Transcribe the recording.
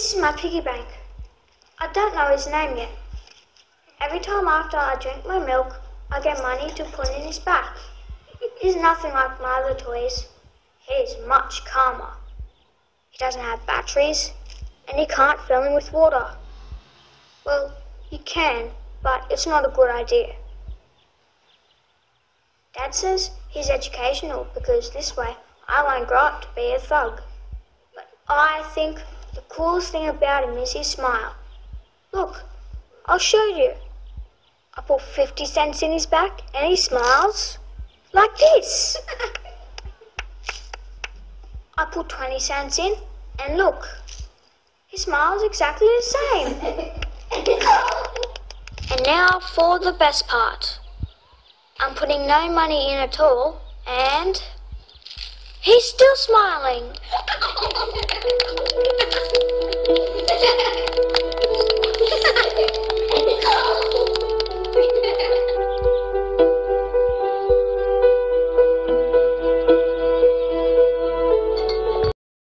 This is my piggy bank. I don't know his name yet. Every time after I drink my milk, I get money to put in his back. He's nothing like my other toys. He's much calmer. He doesn't have batteries, and you can't fill him with water. Well, you can, but it's not a good idea. Dad says he's educational because this way I won't grow up to be a thug. But I think the coolest thing about him is his smile. Look, I'll show you. I put 50 cents in his back and he smiles like this. I put 20 cents in and look, he smiles exactly the same. and now for the best part. I'm putting no money in at all and he's still smiling.